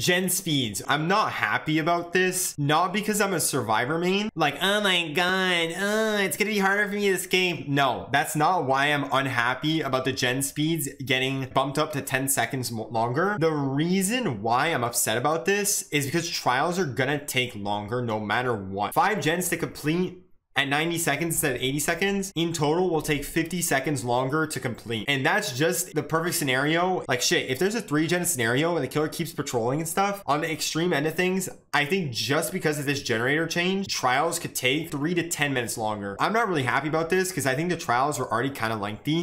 Gen speeds. I'm not happy about this. Not because I'm a survivor main. Like, oh my god, oh, it's gonna be harder for me to escape. No, that's not why I'm unhappy about the gen speeds getting bumped up to 10 seconds longer. The reason why I'm upset about this is because trials are gonna take longer no matter what. Five gens to complete at 90 seconds instead of 80 seconds in total will take 50 seconds longer to complete. And that's just the perfect scenario. Like shit if there's a three gen scenario and the killer keeps patrolling and stuff on the extreme end of things i think just because of this generator change trials could take three to 10 minutes longer. I'm not really happy about this because i think the trials were already kind of lengthy